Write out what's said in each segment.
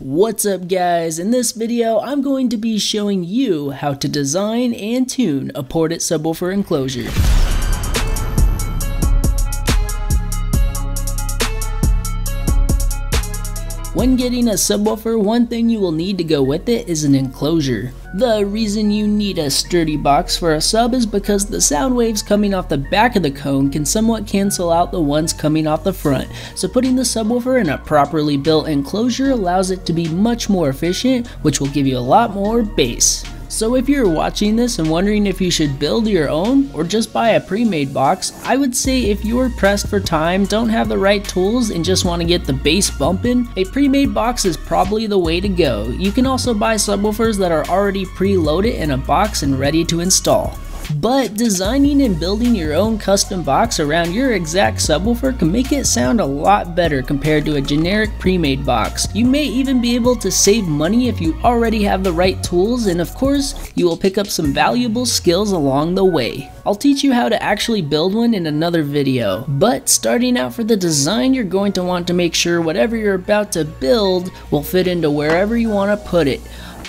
What's up guys, in this video I'm going to be showing you how to design and tune a ported subwoofer enclosure. When getting a subwoofer, one thing you will need to go with it is an enclosure. The reason you need a sturdy box for a sub is because the sound waves coming off the back of the cone can somewhat cancel out the ones coming off the front, so putting the subwoofer in a properly built enclosure allows it to be much more efficient, which will give you a lot more bass. So if you're watching this and wondering if you should build your own or just buy a pre-made box, I would say if you're pressed for time, don't have the right tools and just want to get the bass bumping, a pre-made box is probably the way to go. You can also buy subwoofers that are already pre-loaded in a box and ready to install. But designing and building your own custom box around your exact subwoofer can make it sound a lot better compared to a generic pre-made box. You may even be able to save money if you already have the right tools and of course, you will pick up some valuable skills along the way. I'll teach you how to actually build one in another video, but starting out for the design, you're going to want to make sure whatever you're about to build will fit into wherever you want to put it.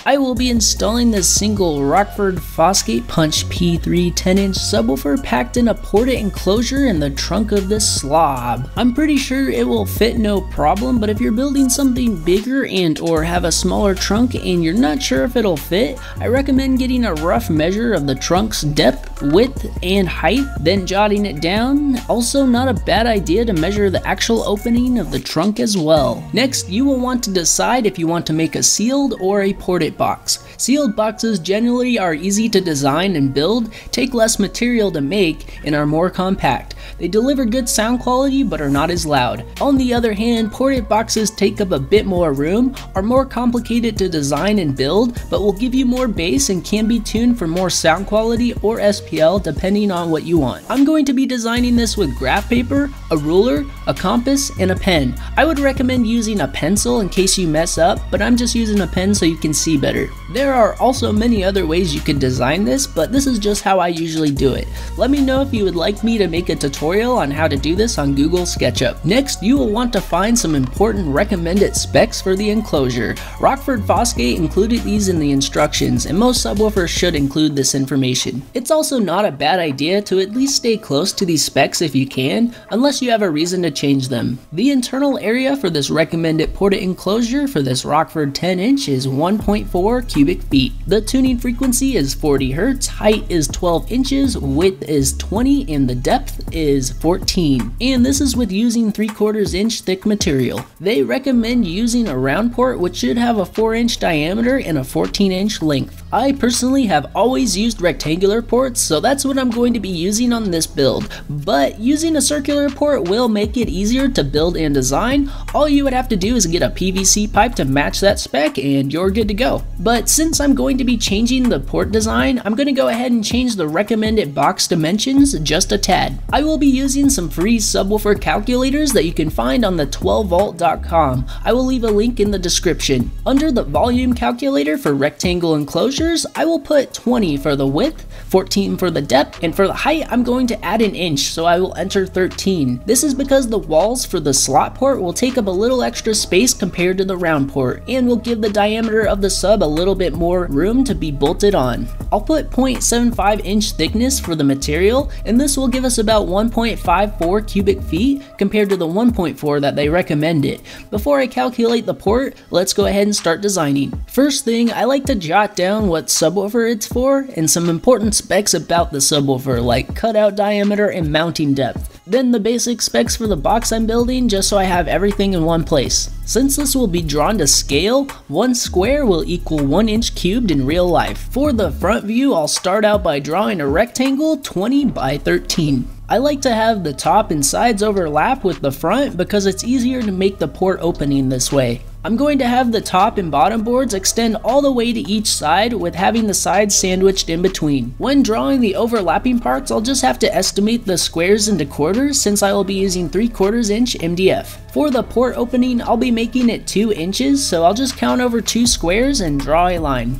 I will be installing the single Rockford Fosgate Punch P3 10-inch subwoofer packed in a ported enclosure in the trunk of this Saab. I'm pretty sure it will fit no problem, but if you're building something bigger and or have a smaller trunk and you're not sure if it'll fit, I recommend getting a rough measure of the trunk's depth, width, and height, then jotting it down. Also not a bad idea to measure the actual opening of the trunk as well. Next, you will want to decide if you want to make a sealed or a ported box. Sealed boxes generally are easy to design and build, take less material to make, and are more compact. They deliver good sound quality but are not as loud. On the other hand, ported boxes take up a bit more room, are more complicated to design and build, but will give you more bass and can be tuned for more sound quality or SPL depending on what you want. I'm going to be designing this with graph paper, a ruler, a compass, and a pen. I would recommend using a pencil in case you mess up, but I'm just using a pen so you can see better. There are also many other ways you could design this, but this is just how I usually do it. Let me know if you would like me to make a tutorial on how to do this on Google SketchUp. Next, you will want to find some important recommended specs for the enclosure. Rockford Fosgate included these in the instructions, and most subwoofers should include this information. It's also not a bad idea to at least stay close to these specs if you can, unless you have a reason to change them. The internal area for this recommended ported enclosure for this Rockford 10 inch is 1.4 4 feet. The tuning frequency is 40 Hz, height is 12 inches, width is 20, and the depth is 14. And this is with using 3 quarters inch thick material. They recommend using a round port which should have a 4 inch diameter and a 14 inch length. I personally have always used rectangular ports, so that's what I'm going to be using on this build. But using a circular port will make it easier to build and design. All you would have to do is get a PVC pipe to match that spec and you're good to go. But since I'm going to be changing the port design, I'm going to go ahead and change the recommended box dimensions just a tad. I will be using some free subwoofer calculators that you can find on the 12volt.com. I will leave a link in the description. Under the volume calculator for rectangle enclosure, I will put 20 for the width, 14 for the depth, and for the height, I'm going to add an inch, so I will enter 13. This is because the walls for the slot port will take up a little extra space compared to the round port, and will give the diameter of the sub a little bit more room to be bolted on. I'll put 0.75 inch thickness for the material, and this will give us about 1.54 cubic feet compared to the 1.4 that they recommended. Before I calculate the port, let's go ahead and start designing. First thing, I like to jot down what subwoofer it's for and some important specs about the subwoofer like cutout diameter and mounting depth. Then the basic specs for the box I'm building just so I have everything in one place. Since this will be drawn to scale, one square will equal 1 inch cubed in real life. For the front view, I'll start out by drawing a rectangle 20 by 13. I like to have the top and sides overlap with the front because it's easier to make the port opening this way. I'm going to have the top and bottom boards extend all the way to each side with having the sides sandwiched in between. When drawing the overlapping parts, I'll just have to estimate the squares into quarters since I will be using 3 quarters inch MDF. For the port opening, I'll be making it 2 inches, so I'll just count over 2 squares and draw a line.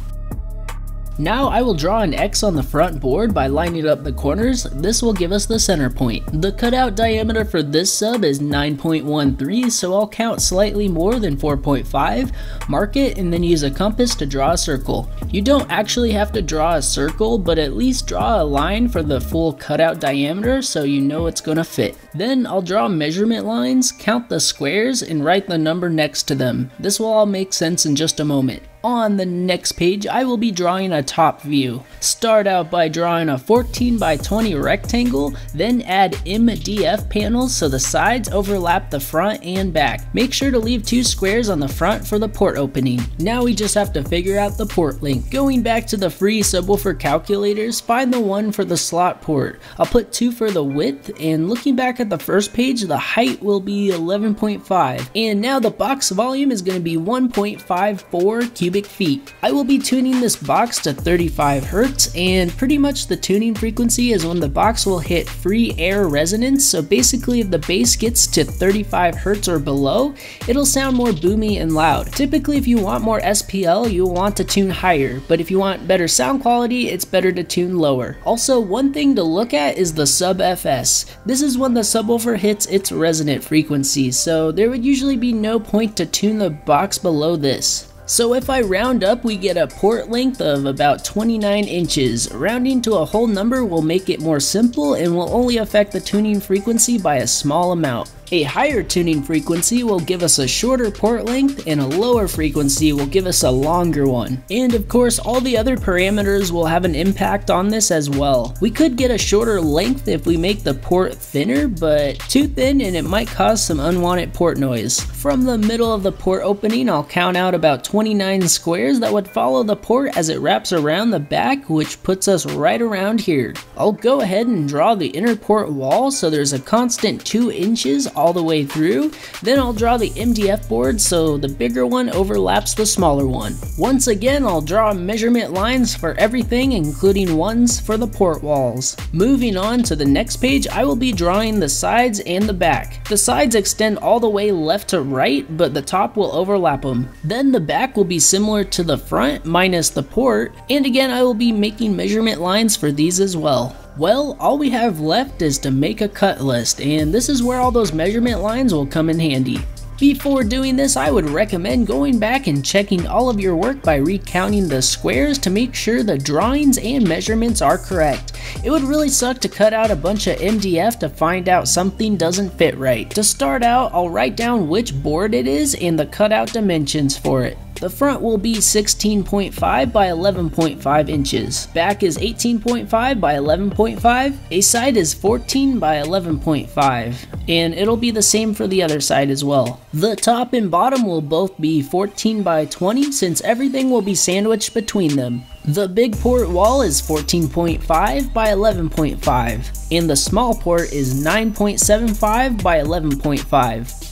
Now I will draw an X on the front board by lining up the corners. This will give us the center point. The cutout diameter for this sub is 9.13, so I'll count slightly more than 4.5, mark it, and then use a compass to draw a circle. You don't actually have to draw a circle, but at least draw a line for the full cutout diameter so you know it's gonna fit. Then I'll draw measurement lines, count the squares, and write the number next to them. This will all make sense in just a moment. On the next page, I will be drawing a top view. Start out by drawing a 14 by 20 rectangle, then add MDF panels so the sides overlap the front and back. Make sure to leave two squares on the front for the port opening. Now we just have to figure out the port length. Going back to the free subwoofer calculators, find the one for the slot port. I'll put two for the width, and looking back at the first page, the height will be 11.5. And now the box volume is going to be 1.54 cubic cubic feet. I will be tuning this box to 35 Hz and pretty much the tuning frequency is when the box will hit free air resonance so basically if the bass gets to 35 Hz or below it'll sound more boomy and loud. Typically if you want more SPL you'll want to tune higher but if you want better sound quality it's better to tune lower. Also one thing to look at is the sub FS. This is when the subwoofer hits its resonant frequency so there would usually be no point to tune the box below this. So if I round up, we get a port length of about 29 inches. Rounding to a whole number will make it more simple and will only affect the tuning frequency by a small amount. A higher tuning frequency will give us a shorter port length and a lower frequency will give us a longer one. And of course all the other parameters will have an impact on this as well. We could get a shorter length if we make the port thinner but too thin and it might cause some unwanted port noise. From the middle of the port opening I'll count out about 29 squares that would follow the port as it wraps around the back which puts us right around here. I'll go ahead and draw the inner port wall so there's a constant 2 inches all the way through. Then I'll draw the MDF board so the bigger one overlaps the smaller one. Once again, I'll draw measurement lines for everything including ones for the port walls. Moving on to the next page, I will be drawing the sides and the back. The sides extend all the way left to right, but the top will overlap them. Then the back will be similar to the front minus the port, and again I will be making measurement lines for these as well. Well, all we have left is to make a cut list, and this is where all those measurement lines will come in handy. Before doing this, I would recommend going back and checking all of your work by recounting the squares to make sure the drawings and measurements are correct. It would really suck to cut out a bunch of MDF to find out something doesn't fit right. To start out, I'll write down which board it is and the cutout dimensions for it. The front will be 16.5 by 11.5 inches. Back is 18.5 by 11.5. A side is 14 by 11.5. And it'll be the same for the other side as well. The top and bottom will both be 14 by 20 since everything will be sandwiched between them. The big port wall is 14.5 by 11.5 and the small port is 9.75 by 11.5.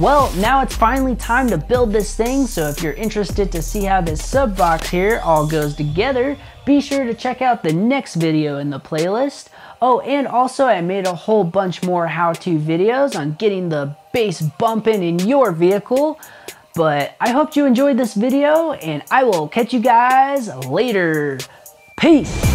Well, now it's finally time to build this thing, so if you're interested to see how this sub box here all goes together, be sure to check out the next video in the playlist. Oh, and also I made a whole bunch more how-to videos on getting the bass bumping in your vehicle. But I hope you enjoyed this video, and I will catch you guys later. Peace!